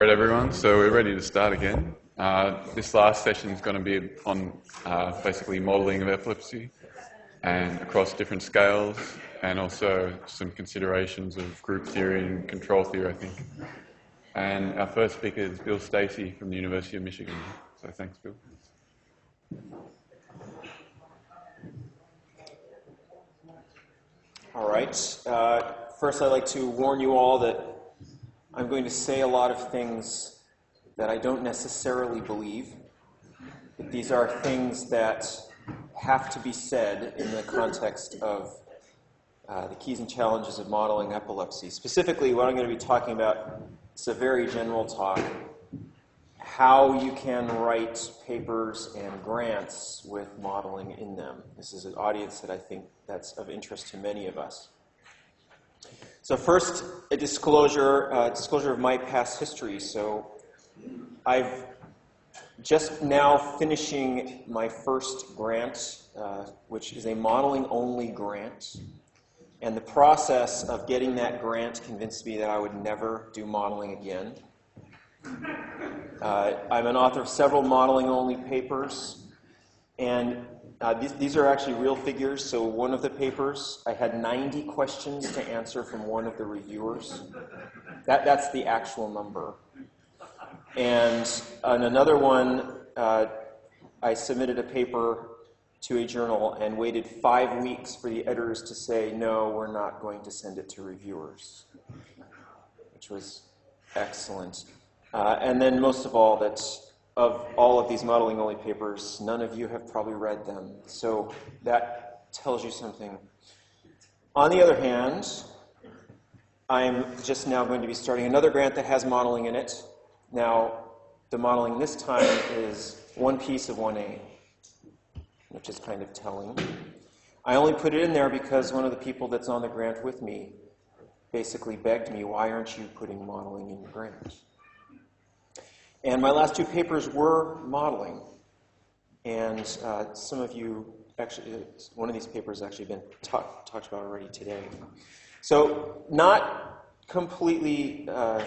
Right, everyone. So we're ready to start again. Uh, this last session is going to be on uh, basically modelling of epilepsy and across different scales, and also some considerations of group theory and control theory, I think. And our first speaker is Bill Stacey from the University of Michigan. So thanks, Bill. All right. Uh, first, I'd like to warn you all that I'm going to say a lot of things that I don't necessarily believe. But these are things that have to be said in the context of uh, the keys and challenges of modeling epilepsy. Specifically, what I'm going to be talking about is a very general talk how you can write papers and grants with modeling in them. This is an audience that I think that's of interest to many of us. So first, a disclosure, uh, disclosure of my past history. So I've just now finishing my first grant, uh, which is a modeling-only grant. And the process of getting that grant convinced me that I would never do modeling again. Uh, I'm an author of several modeling-only papers, and uh, these, these, are actually real figures. So one of the papers, I had 90 questions to answer from one of the reviewers. That, that's the actual number. And on another one, uh, I submitted a paper to a journal and waited five weeks for the editors to say, no, we're not going to send it to reviewers, which was excellent. Uh, and then most of all, that of all of these modeling only papers, none of you have probably read them. So that tells you something. On the other hand, I'm just now going to be starting another grant that has modeling in it. Now, the modeling this time is one piece of 1A, which is kind of telling. I only put it in there because one of the people that's on the grant with me basically begged me, why aren't you putting modeling in your grant? And my last two papers were modeling. And uh, some of you actually, one of these papers has actually been talk, talked about already today. So, not completely uh,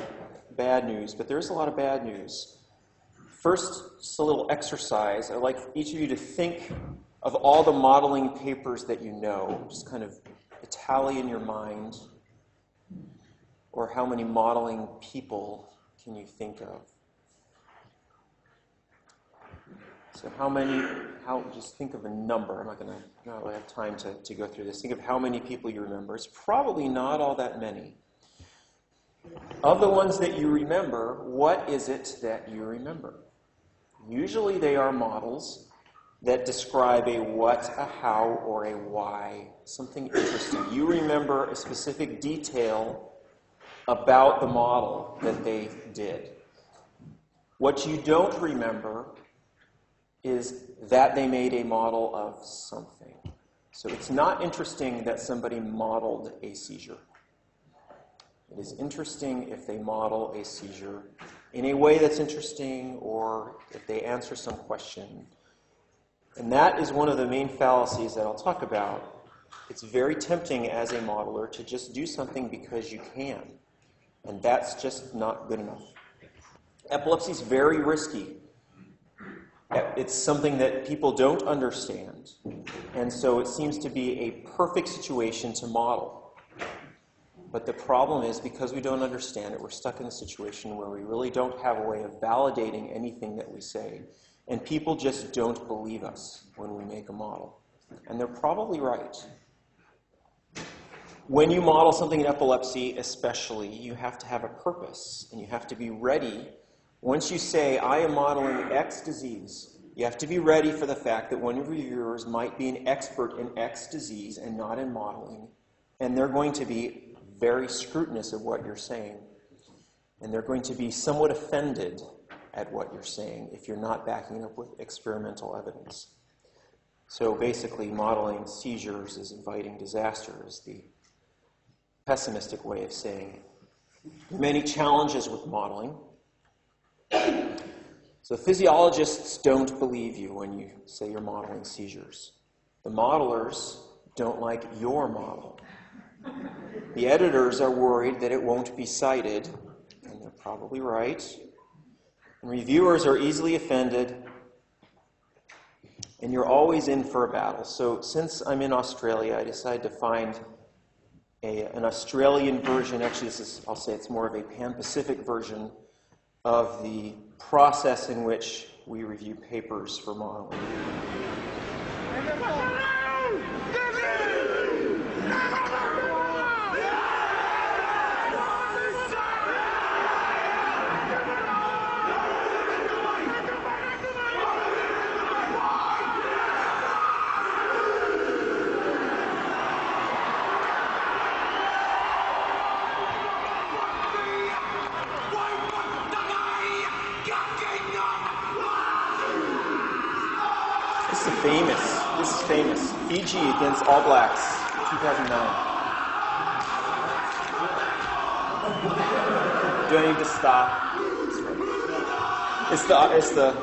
bad news, but there's a lot of bad news. First, just a little exercise. I'd like each of you to think of all the modeling papers that you know, just kind of tally in your mind, or how many modeling people can you think of? So how many, how, just think of a number. I'm not going to, not really have time to, to go through this. Think of how many people you remember. It's probably not all that many. Of the ones that you remember, what is it that you remember? Usually they are models that describe a what, a how, or a why, something interesting. You remember a specific detail about the model that they did. What you don't remember is that they made a model of something. So it's not interesting that somebody modeled a seizure. It is interesting if they model a seizure in a way that's interesting or if they answer some question. And that is one of the main fallacies that I'll talk about. It's very tempting as a modeler to just do something because you can. And that's just not good enough. Epilepsy is very risky. It's something that people don't understand. And so it seems to be a perfect situation to model. But the problem is because we don't understand it, we're stuck in a situation where we really don't have a way of validating anything that we say. And people just don't believe us when we make a model. And they're probably right. When you model something in epilepsy, especially, you have to have a purpose and you have to be ready once you say, I am modeling X disease, you have to be ready for the fact that one of your viewers might be an expert in X disease and not in modeling, and they're going to be very scrutinous of what you're saying. And they're going to be somewhat offended at what you're saying if you're not backing up with experimental evidence. So basically, modeling seizures is inviting disaster, is the pessimistic way of saying it. Many challenges with modeling. So physiologists don't believe you when you say you're modeling seizures. The modelers don't like your model. The editors are worried that it won't be cited, and they're probably right. And reviewers are easily offended, and you're always in for a battle. So, since I'm in Australia, I decided to find a, an Australian version. Actually, this is, I'll say it's more of a Pan Pacific version of the process in which we review papers for modeling. Fiji against All Blacks, 2009. Do I need to stop? It's the. It's the.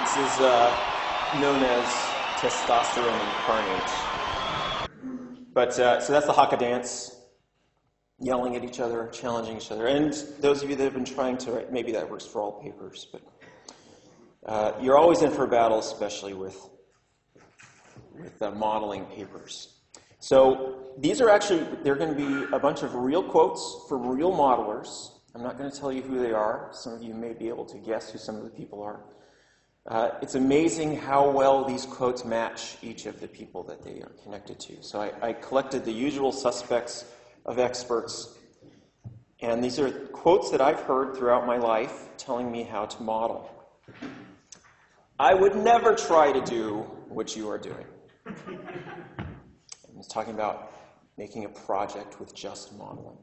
This is uh, known as testosterone incarnate. But uh, so that's the haka dance yelling at each other, challenging each other. And those of you that have been trying to write, maybe that works for all papers, but uh, you're always in for a battle, especially with, with uh, modeling papers. So these are actually, they're going to be a bunch of real quotes from real modelers. I'm not going to tell you who they are. Some of you may be able to guess who some of the people are. Uh, it's amazing how well these quotes match each of the people that they are connected to. So I, I collected the usual suspects of experts. And these are quotes that I've heard throughout my life telling me how to model. I would never try to do what you are doing. I'm talking about making a project with just modeling.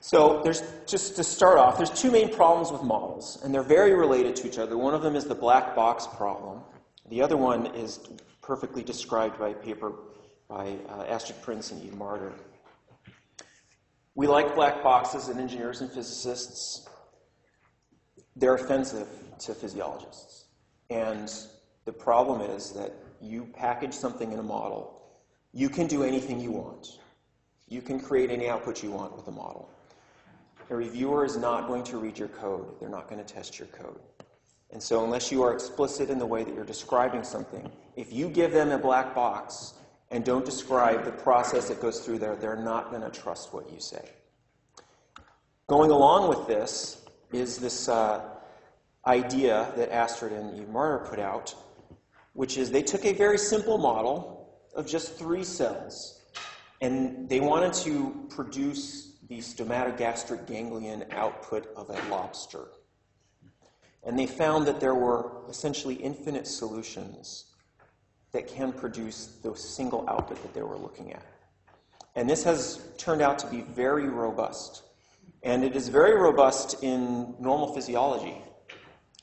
So there's just to start off, there's two main problems with models, and they're very related to each other. One of them is the black box problem. The other one is perfectly described by a paper by uh, Astrid Prinz and Eve Marder. We like black boxes and engineers and physicists. They're offensive to physiologists. And the problem is that you package something in a model, you can do anything you want. You can create any output you want with a model. A reviewer is not going to read your code, they're not going to test your code. And so, unless you are explicit in the way that you're describing something, if you give them a black box and don't describe the process that goes through there, they're not going to trust what you say. Going along with this is this uh, idea that Astrid and Eve Marder put out, which is they took a very simple model of just three cells, and they wanted to produce the stomatogastric ganglion output of a lobster. And they found that there were essentially infinite solutions that can produce the single output that they were looking at. And this has turned out to be very robust. And it is very robust in normal physiology.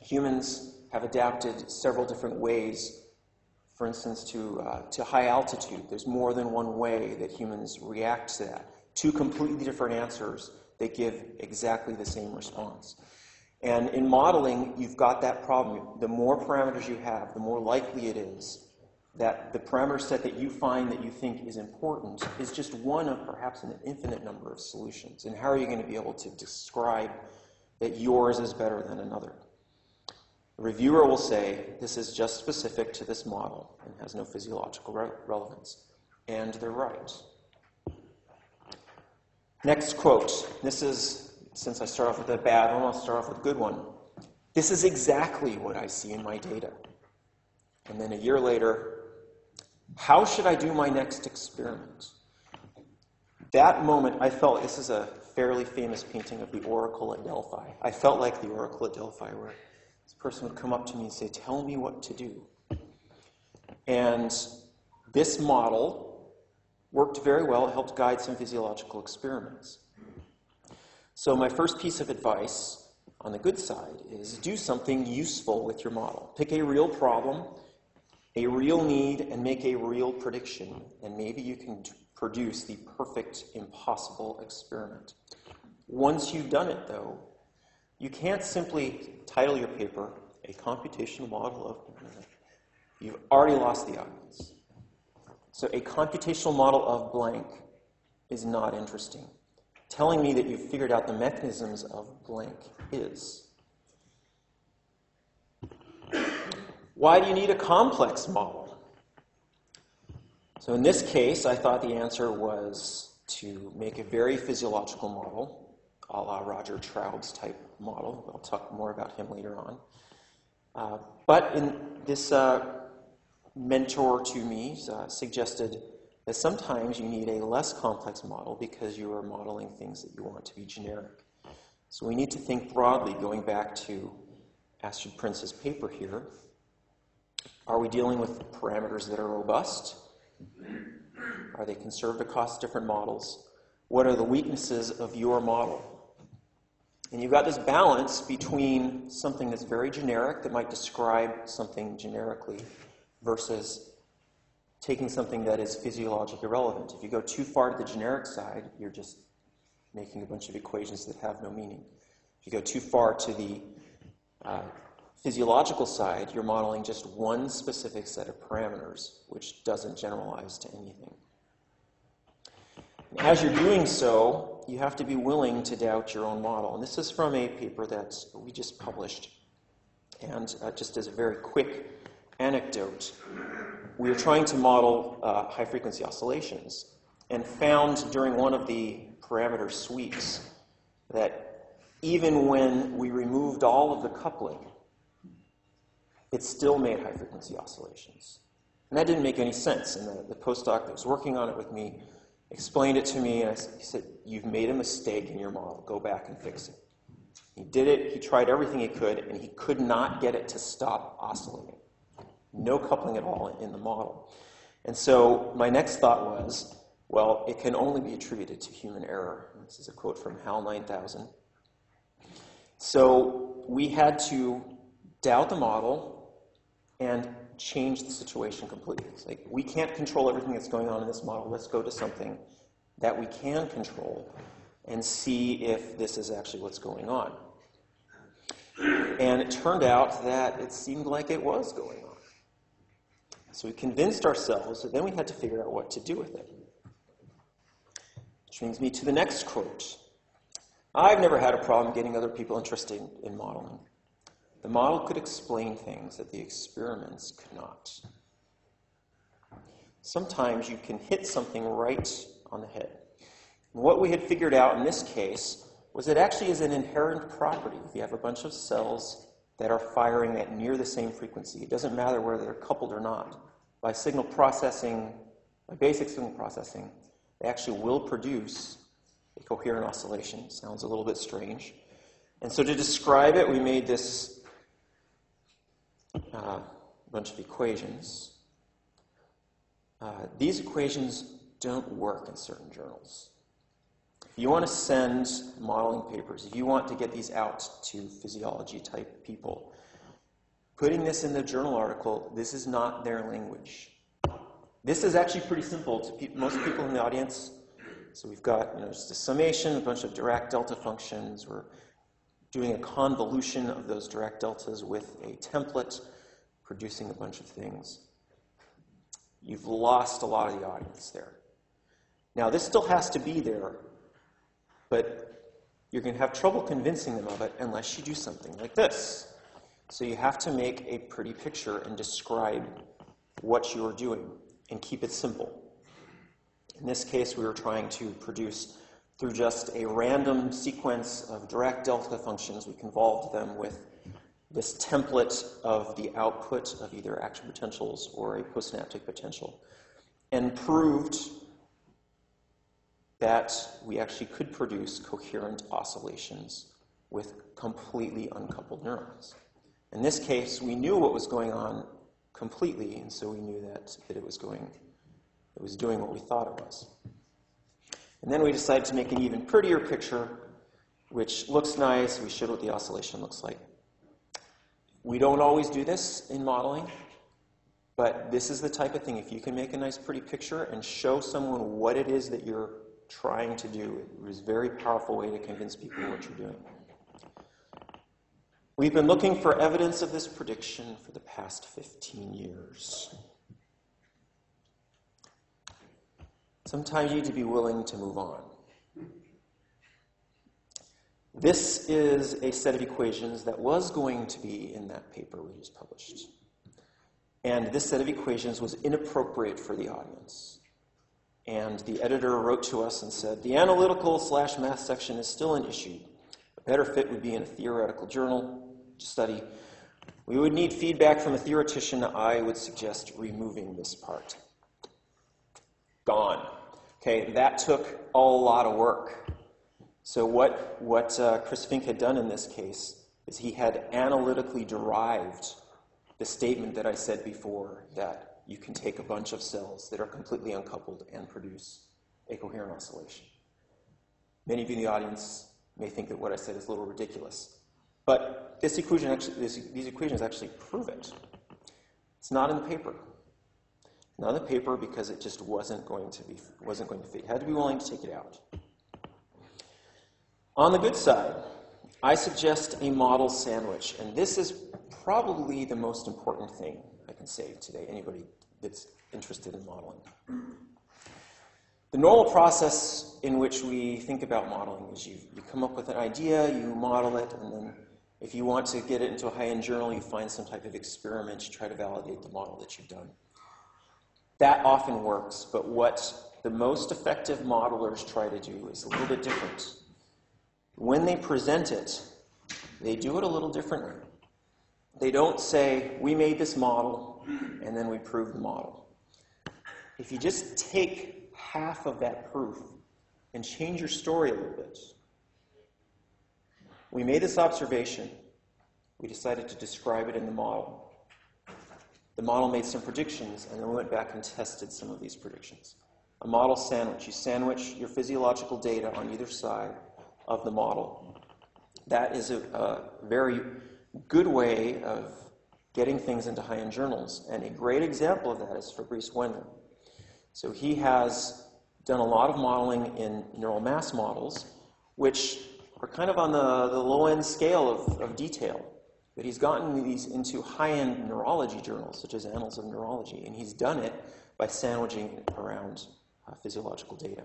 Humans have adapted several different ways, for instance, to, uh, to high altitude. There's more than one way that humans react to that. Two completely different answers that give exactly the same response. And in modeling, you've got that problem. The more parameters you have, the more likely it is that the parameter set that you find that you think is important is just one of perhaps an infinite number of solutions. And how are you going to be able to describe that yours is better than another? The reviewer will say, this is just specific to this model and has no physiological re- relevance. And they're right. Next quote. This is, since I start off with a bad one, I'll start off with a good one. This is exactly what I see in my data. And then a year later, how should I do my next experiment? That moment, I felt this is a fairly famous painting of the Oracle at Delphi. I felt like the Oracle at Delphi, where this person would come up to me and say, Tell me what to do. And this model worked very well, it helped guide some physiological experiments. So, my first piece of advice on the good side is do something useful with your model. Pick a real problem a real need and make a real prediction, and maybe you can produce the perfect impossible experiment. Once you've done it, though, you can't simply title your paper a computational model of you've already lost the audience. So a computational model of blank is not interesting. Telling me that you've figured out the mechanisms of blank is. Why do you need a complex model? So in this case, I thought the answer was to make a very physiological model, a la Roger Traub's type model. I'll talk more about him later on. Uh, but in this uh, mentor to me uh, suggested that sometimes you need a less complex model because you are modeling things that you want to be generic. So we need to think broadly, going back to Astrid Prinz's paper here. Are we dealing with parameters that are robust? Are they conserved across different models? What are the weaknesses of your model? And you've got this balance between something that's very generic, that might describe something generically, versus taking something that is physiologically relevant. If you go too far to the generic side, you're just making a bunch of equations that have no meaning. If you go too far to the uh, physiological side, you're modeling just one specific set of parameters, which doesn't generalize to anything. As you're doing so, you have to be willing to doubt your own model. And this is from a paper that we just published. And uh, just as a very quick anecdote, we were trying to model uh, high frequency oscillations and found during one of the parameter sweeps that even when we removed all of the coupling, it still made high frequency oscillations. And that didn't make any sense. And the, the postdoc that was working on it with me explained it to me, and I, he said, You've made a mistake in your model. Go back and fix it. He did it, he tried everything he could, and he could not get it to stop oscillating. No coupling at all in the model. And so my next thought was, well, it can only be attributed to human error. This is a quote from HAL 9000. So we had to doubt the model and change the situation completely. It's like, we can't control everything that's going on in this model. Let's go to something that we can control and see if this is actually what's going on. And it turned out that it seemed like it was going on. So we convinced ourselves that then we had to figure out what to do with it. Which brings me to the next quote. I've never had a problem getting other people interested in modeling. The model could explain things that the experiments could not. Sometimes you can hit something right on the head. And what we had figured out in this case was it actually is an inherent property. If you have a bunch of cells that are firing at near the same frequency, it doesn't matter whether they're coupled or not. By signal processing, by basic signal processing, they actually will produce a coherent oscillation. Sounds a little bit strange. And so to describe it, we made this uh, bunch of equations. Uh, these equations don't work in certain journals. If you want to send modeling papers, if you want to get these out to physiology type people, putting this in the journal article, this is not their language. This is actually pretty simple to pe- most people in the audience. So we've got you know, just a summation, a bunch of Dirac delta functions. We're doing a convolution of those Dirac deltas with a template, producing a bunch of things. You've lost a lot of the audience there. Now, this still has to be there, but you're going to have trouble convincing them of it unless you do something like this. So you have to make a pretty picture and describe what you are doing and keep it simple. In this case, we were trying to produce through just a random sequence of Dirac delta functions, we convolved them with this template of the output of either action potentials or a postsynaptic potential, and proved that we actually could produce coherent oscillations with completely uncoupled neurons. In this case, we knew what was going on completely, and so we knew that, that it was going, it was doing what we thought it was. And then we decided to make an even prettier picture, which looks nice. We showed what the oscillation looks like. We don't always do this in modeling, but this is the type of thing. If you can make a nice, pretty picture and show someone what it is that you're trying to do, it is a very powerful way to convince people what you're doing. We've been looking for evidence of this prediction for the past 15 years. Sometimes you need to be willing to move on. This is a set of equations that was going to be in that paper we just published. And this set of equations was inappropriate for the audience. And the editor wrote to us and said, the analytical slash math section is still an issue. A better fit would be in a theoretical journal to study. We would need feedback from a theoretician. I would suggest removing this part. Gone. Okay, that took a lot of work. So, what, what uh, Chris Fink had done in this case is he had analytically derived the statement that I said before that you can take a bunch of cells that are completely uncoupled and produce a coherent oscillation. Many of you in the audience may think that what I said is a little ridiculous. But this equation actually, this, these equations actually prove it. It's not in the paper. Not the paper because it just wasn't going to be wasn't going to fit. You had to be willing to take it out. On the good side, I suggest a model sandwich, and this is probably the most important thing I can say today, anybody that's interested in modeling. The normal process in which we think about modeling is you, you come up with an idea, you model it, and then if you want to get it into a high-end journal, you find some type of experiment to try to validate the model that you've done. That often works, but what the most effective modelers try to do is a little bit different. When they present it, they do it a little differently. They don't say, we made this model, and then we proved the model. If you just take half of that proof and change your story a little bit, we made this observation. We decided to describe it in the model. The model made some predictions, and then we went back and tested some of these predictions. A model sandwich. You sandwich your physiological data on either side of the model. That is a, a very good way of getting things into high-end journals. And a great example of that is Fabrice Wendling. So he has done a lot of modeling in neural mass models, which are kind of on the, the low-end scale of, of detail. But he's gotten these into high-end neurology journals, such as Annals of Neurology, and he's done it by sandwiching around uh, physiological data.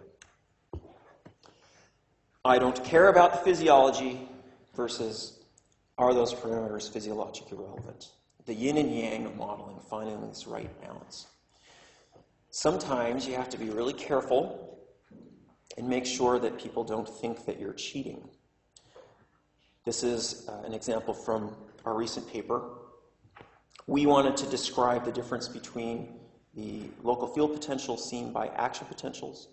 I don't care about the physiology versus are those parameters physiologically relevant? The yin and yang of modeling, finding this right balance. Sometimes you have to be really careful and make sure that people don't think that you're cheating. This is uh, an example from our recent paper. We wanted to describe the difference between the local field potential seen by action potentials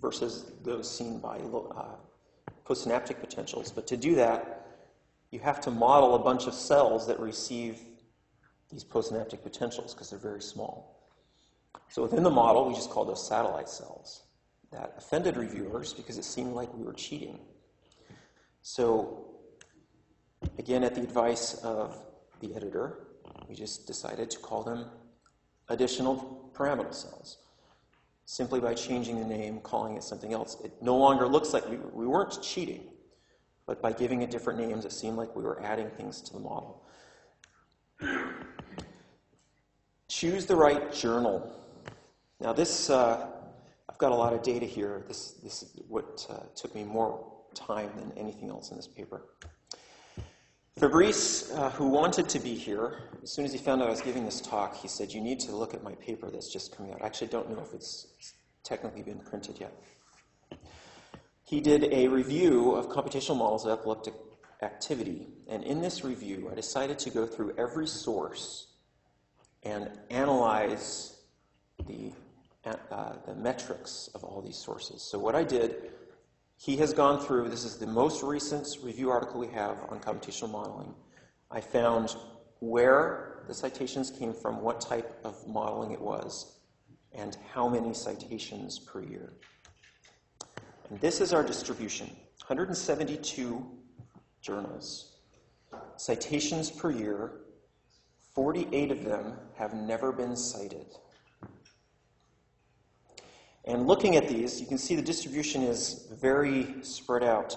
versus those seen by uh, postsynaptic potentials. But to do that, you have to model a bunch of cells that receive these postsynaptic potentials because they're very small. So within the model, we just call those satellite cells. That offended reviewers because it seemed like we were cheating. So, again, at the advice of the editor, we just decided to call them additional pyramidal cells simply by changing the name, calling it something else. It no longer looks like we, we weren't cheating, but by giving it different names, it seemed like we were adding things to the model. Choose the right journal. Now, this, uh, I've got a lot of data here. This, this is what uh, took me more time than anything else in this paper. Fabrice, uh, who wanted to be here, as soon as he found out I was giving this talk, he said, You need to look at my paper that's just coming out. I actually don't know if it's technically been printed yet. He did a review of computational models of epileptic activity. And in this review, I decided to go through every source and analyze the, uh, the metrics of all these sources. So, what I did he has gone through, this is the most recent review article we have on computational modeling. I found where the citations came from, what type of modeling it was, and how many citations per year. And this is our distribution 172 journals, citations per year, 48 of them have never been cited. And looking at these, you can see the distribution is very spread out.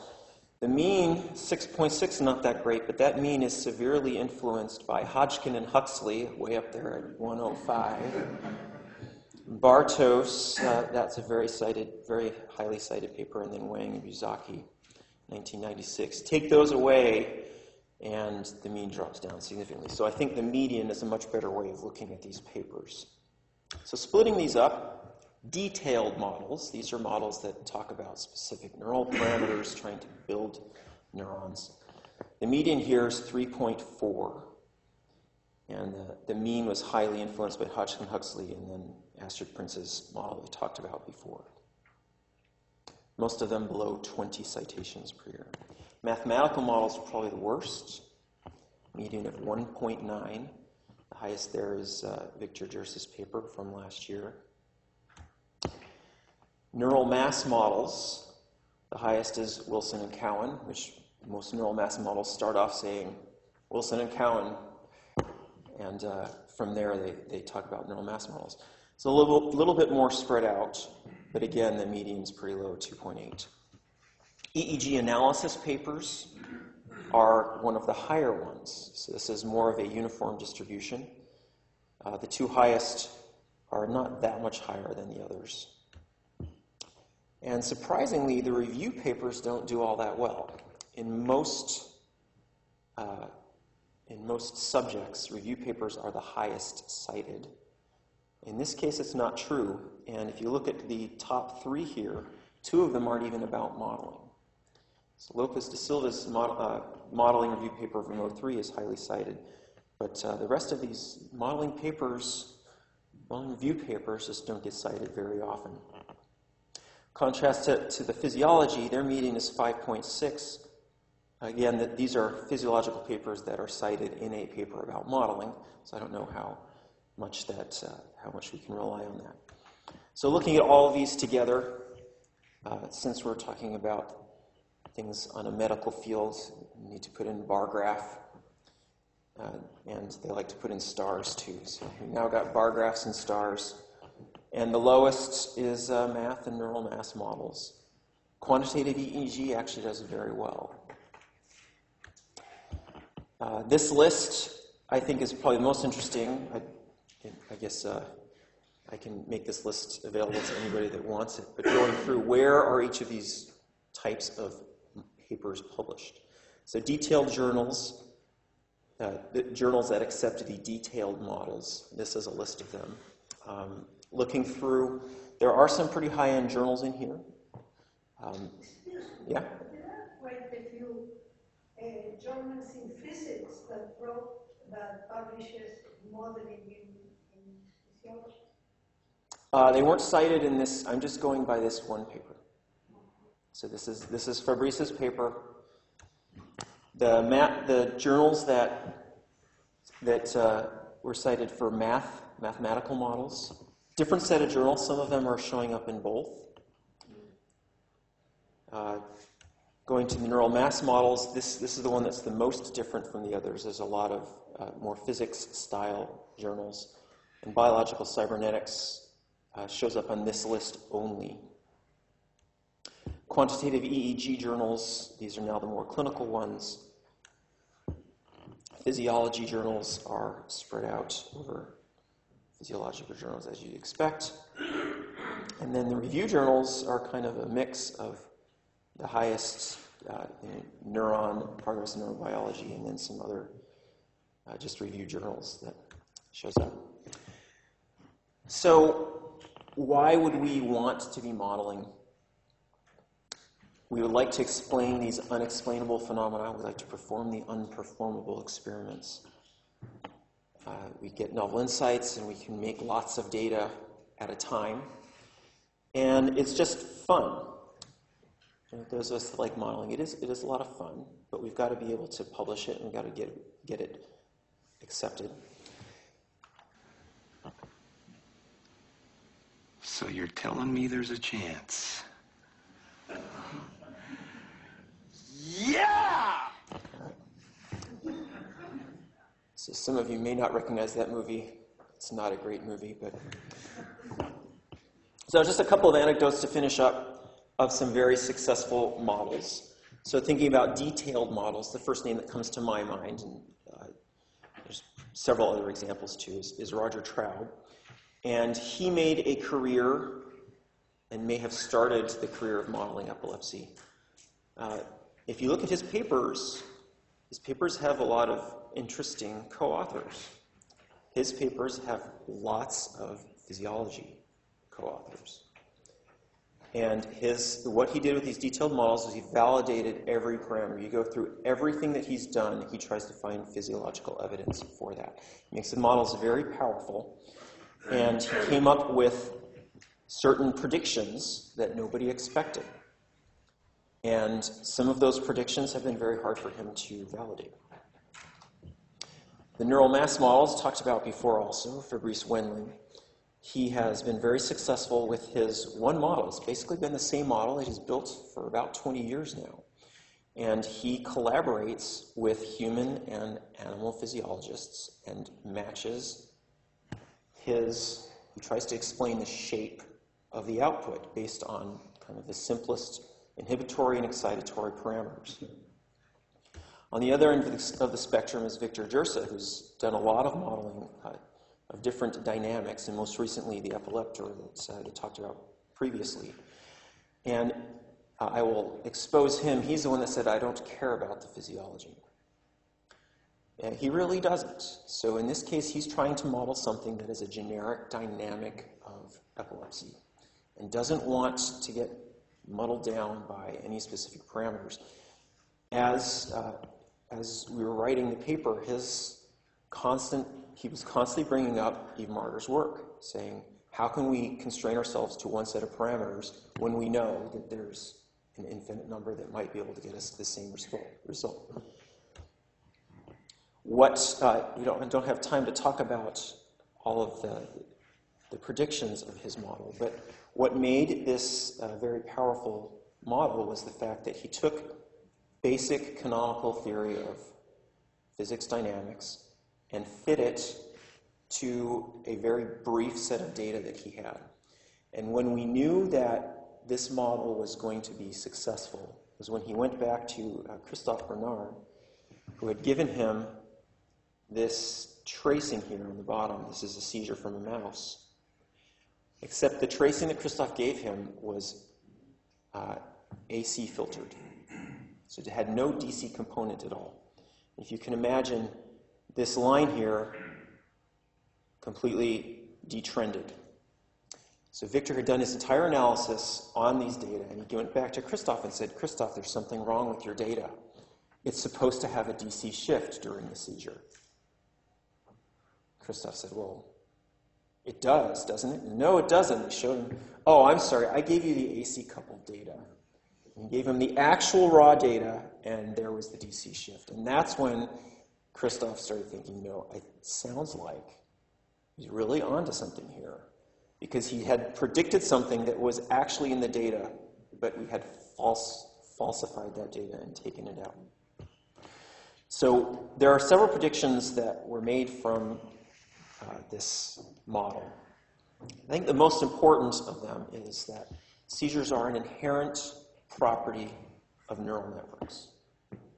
The mean, 6.6, is not that great, but that mean is severely influenced by Hodgkin and Huxley, way up there at 105. Bartos, uh, that's a very cited, very highly cited paper, and then Wang and Buzsáki, 1996. Take those away, and the mean drops down significantly. So I think the median is a much better way of looking at these papers. So splitting these up, detailed models, these are models that talk about specific neural parameters, trying to build neurons. The median here is 3.4, and the, the mean was highly influenced by Hodgkin Huxley and then Astrid Prinz's model we talked about before. Most of them below 20 citations per year. Mathematical models are probably the worst, median of 1.9. The highest there is uh, Viktor Jirsa's paper from last year. Neural mass models, the highest is Wilson and Cowan, which most neural mass models start off saying Wilson and Cowan, and uh, from there they, they talk about neural mass models. It's a little, little bit more spread out, but again, the median is pretty low, 2.8. EEG analysis papers are one of the higher ones. So this is more of a uniform distribution. Uh, the two highest are not that much higher than the others. And surprisingly, the review papers don't do all that well. In most, uh, in most subjects, review papers are the highest cited. In this case, it's not true. And if you look at the top three here, two of them aren't even about modeling. So Lopes da Silva's mod, uh, modeling review paper from 03 is highly cited. But uh, the rest of these modeling papers, modeling review papers, just don't get cited very often. Contrast to, to the physiology, their median is 5.6. Again, the, these are physiological papers that are cited in a paper about modeling, so I don't know how much that uh, how much we can rely on that. So looking at all of these together, uh, since we're talking about things on a medical field, you need to put in bar graph, uh, and they like to put in stars too. So we now got bar graphs and stars. And the lowest is uh, math and neural mass models. Quantitative EEG actually does very well. Uh, this list, I think, is probably the most interesting. I, I guess uh, I can make this list available to anybody that wants it. But going through where are each of these types of papers published? So detailed journals, uh, journals that accept the detailed models. This is a list of them. Um, looking through, there are some pretty high-end journals in here. Um, yeah. There are quite a few uh, journals in physics that wrote that publishes modeling in uh, they weren't cited in this. I'm just going by this one paper. So this is this is Fabrice's paper. The mat, the journals that that uh, were cited for math mathematical models. Different set of journals. Some of them are showing up in both. Uh, going to the neural mass models, this, this is the one that's the most different from the others. There's a lot of uh, more physics style journals. And biological cybernetics uh, shows up on this list only. Quantitative EEG journals, these are now the more clinical ones. Physiology journals are spread out over physiological journals as you'd expect. And then the review journals are kind of a mix of the highest uh, neuron, progress in neurobiology, and then some other uh, just review journals that shows up. So, why would we want to be modeling? We would like to explain these unexplainable phenomena. We'd like to perform the unperformable experiments. Uh, we get novel insights and we can make lots of data at a time. And it's just fun. And those of us that like modeling, it is, it is a lot of fun, but we've got to be able to publish it and we've got to get, get it accepted. So you're telling me there's a chance? Yeah! So some of you may not recognize that movie. It's not a great movie, but. So, just a couple of anecdotes to finish up of some very successful models. So thinking about detailed models, the first name that comes to my mind, and uh, there's several other examples too, is, is Roger Traub. And he made a career and may have started the career of modeling epilepsy. Uh, if you look at his papers, his papers have a lot of interesting co authors. His papers have lots of physiology co authors. And his, what he did with these detailed models is he validated every parameter. You go through everything that he's done, he tries to find physiological evidence for that. He makes the models very powerful. And he came up with certain predictions that nobody expected. And some of those predictions have been very hard for him to validate. The neural mass models talked about before also, Fabrice Wendling, he has been very successful with his one model. It's basically been the same model that he's built for about 20 years now. And he collaborates with human and animal physiologists and matches his, he tries to explain the shape of the output based on kind of the simplest inhibitory and excitatory parameters. On the other end of the, spectrum is Viktor Jirsa, who's done a lot of modeling uh, of different dynamics, and most recently the epileptor that uh, I talked about previously. And uh, I will expose him. He's the one that said, I don't care about the physiology. And he really doesn't. So in this case, he's trying to model something that is a generic dynamic of epilepsy and doesn't want to get muddled down by any specific parameters. As, uh, as we were writing the paper, his constant he was constantly bringing up Eve Marder's work, saying, how can we constrain ourselves to one set of parameters when we know that there's an infinite number that might be able to get us the same result? What, uh, we don't, don't have time to talk about all of the, the predictions of his model, but what made this uh, very powerful model was the fact that he took basic canonical theory of physics dynamics and fit it to a very brief set of data that he had. And when we knew that this model was going to be successful was when he went back to uh, Christophe Bernard, who had given him this tracing here on the bottom. This is a seizure from a mouse. Except the tracing that Christophe gave him was uh, AC filtered. So it had no DC component at all. If you can imagine this line here completely detrended. So Viktor had done his entire analysis on these data, and he went back to Christophe and said, Christophe, there's something wrong with your data. It's supposed to have a DC shift during the seizure. Christophe said, Well, it does, doesn't it? No, it doesn't. He showed him, Oh, I'm sorry, I gave you the AC coupled data. He gave him the actual raw data, and there was the DC shift. And that's when Christophe started thinking, no, it sounds like he's really onto something here. Because he had predicted something that was actually in the data, but we had false, falsified that data and taken it out. So there are several predictions that were made from uh, this model. I think the most important of them is that seizures are an inherent property of neural networks.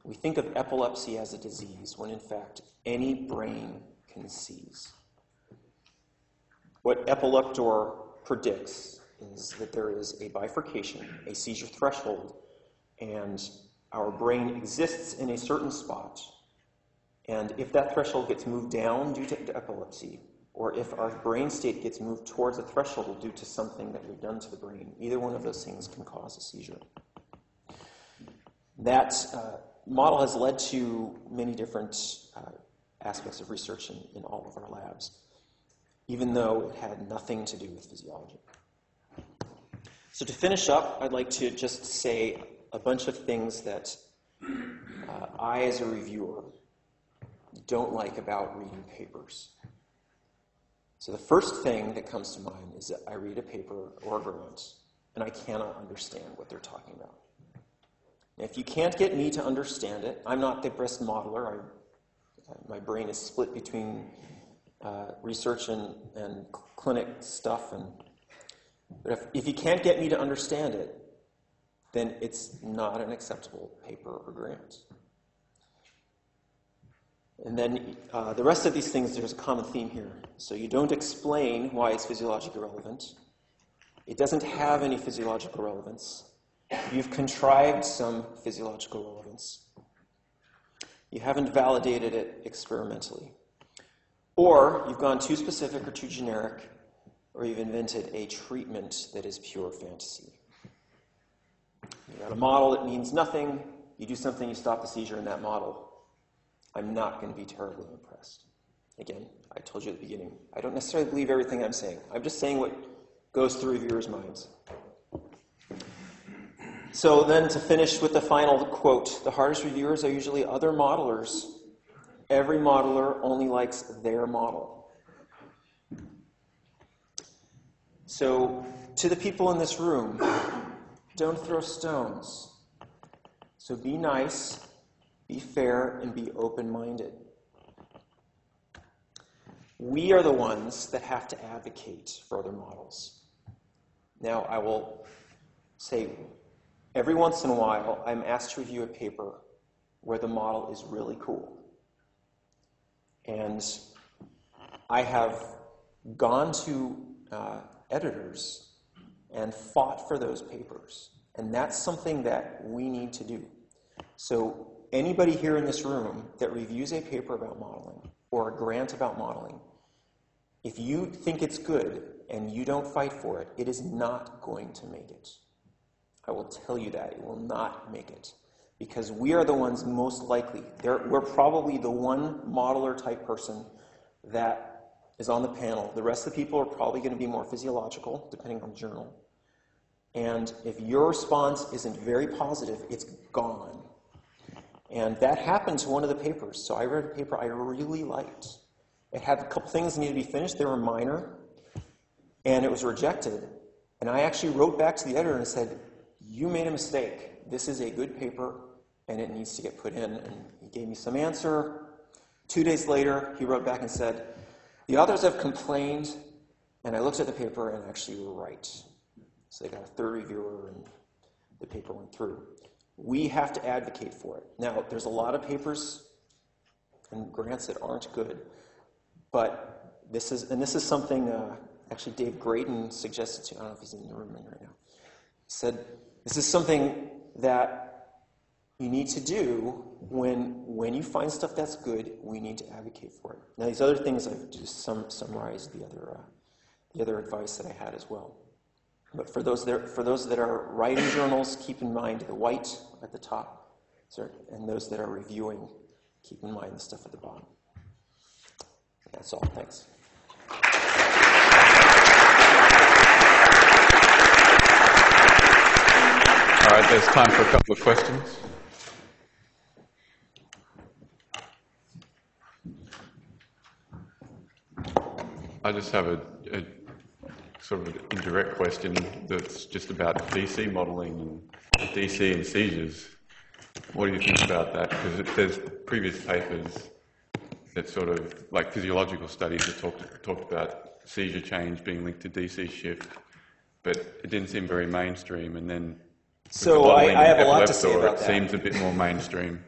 We think of epilepsy as a disease when in fact any brain can seize. What Epileptor predicts is that there is a bifurcation, a seizure threshold, and our brain exists in a certain spot. And if that threshold gets moved down due to epilepsy, or if our brain state gets moved towards a threshold due to something that we've done to the brain, either one of those things can cause a seizure. That uh, model has led to many different uh, aspects of research in, in all of our labs, even though it had nothing to do with physiology. So, to finish up, I'd like to just say a bunch of things that uh, I, as a reviewer, don't like about reading papers. So, the first thing that comes to mind is that I read a paper or a grant and I cannot understand what they're talking about. If you can't get me to understand it, I'm not the best modeler. I, my brain is split between uh, research and, and clinic stuff. And, but if, if you can't get me to understand it, then it's not an acceptable paper or grant. And then uh, the rest of these things, there's a common theme here. So you don't explain why it's physiologically relevant. It doesn't have any physiological relevance. You've contrived some physiological relevance. You haven't validated it experimentally. Or you've gone too specific or too generic, or you've invented a treatment that is pure fantasy. You've got a model that means nothing, you do something, you stop the seizure in that model. I'm not going to be terribly impressed. Again, I told you at the beginning, I don't necessarily believe everything I'm saying. I'm just saying what goes through reviewers' minds. So then to finish with the final quote, the hardest reviewers are usually other modelers. Every modeler only likes their model. So to the people in this room, don't throw stones. So be nice, be fair, and be open minded. We are the ones that have to advocate for other models. Now, I will say every once in a while, I'm asked to review a paper where the model is really cool. And I have gone to uh, editors and fought for those papers. And that's something that we need to do. So, anybody here in this room that reviews a paper about modeling or a grant about modeling, if you think it's good and you don't fight for it, it is not going to make it. I will tell you that. You will not make it. Because we are the ones most likely. we're probably the one modeler type person that is on the panel. The rest of the people are probably going to be more physiological, depending on the journal. And if your response isn't very positive, it's gone. And that happened to one of the papers. So I read a paper I really liked. It had a couple things that needed to be finished, they were minor, and it was rejected. And I actually wrote back to the editor and said, You made a mistake. This is a good paper, and it needs to get put in. And he gave me some answer. Two days later, he wrote back and said, The authors have complained, and I looked at the paper and actually were right. So they got a third reviewer, and the paper went through. We have to advocate for it. Now, there's a lot of papers and grants that aren't good, but this is, and this is something uh, actually Dave Grayden suggested to, I don't know if he's in the room right now. He said, this is something that you need to do when, when you find stuff that's good, we need to advocate for it. Now, these other things, I've just sum, summarized the other, uh, the other advice that I had as well. But for those, that, for those that are writing journals, keep in mind the white at the top. And those that are reviewing, keep in mind the stuff at the bottom. That's all. Thanks. All right, there's time for a couple of questions. I just have a, a sort of an indirect question that's just about DC modelling and DC and seizures. What do you think about that? Because there's previous papers that sort of, like physiological studies that talked, talked about seizure change being linked to DC shift, but it didn't seem very mainstream. And then so I, I, have a lot to say about that. It seems a bit more mainstream.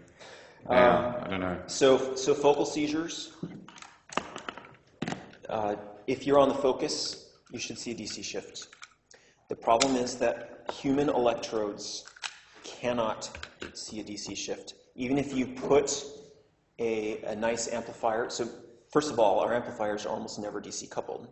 Um, I don't know. So, so focal seizures. Uh, if you're on the focus, you should see a DC shift. The problem is that human electrodes cannot see a DC shift. Even if you put a, a nice amplifier, so first of all, our amplifiers are almost never DC coupled.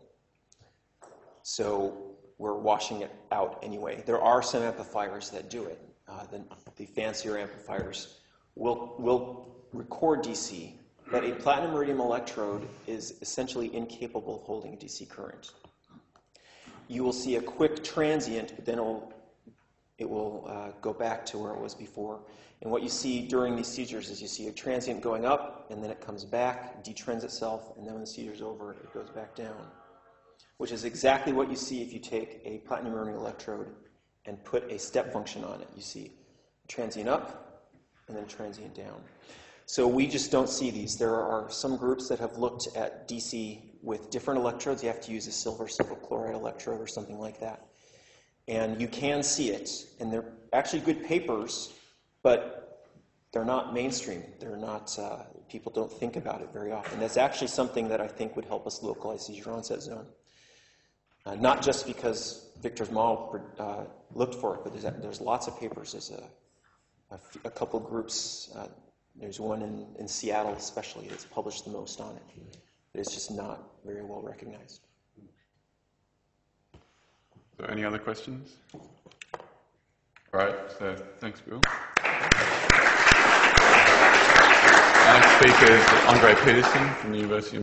So we're washing it out anyway. There are some amplifiers that do it. Uh, the, the fancier amplifiers will, will record DC, but a platinum iridium electrode is essentially incapable of holding DC current you will see a quick transient, but then it will, it will uh, go back to where it was before. And what you see during these seizures is you see a transient going up, and then it comes back, detrends itself, and then when the seizure's over, it goes back down. Which is exactly what you see if you take a platinum iridium electrode and put a step function on it. You see transient up, and then transient down. So we just don't see these. There are some groups that have looked at DC with different electrodes. You have to use a silver silver chloride electrode or something like that. And you can see it, and they're actually good papers, but they're not mainstream. They're not, uh, people don't think about it very often. That's actually something that I think would help us localize seizure onset zone. Uh, not just because Viktor's model uh, looked for it, but there's, there's lots of papers. There's a, couple groups. Uh, there's one in, in Seattle, especially, that's published the most on it. But it's just not very well recognized. So any other questions? All right, so thanks, Bill. Our next speaker is Andre Peterson from the University of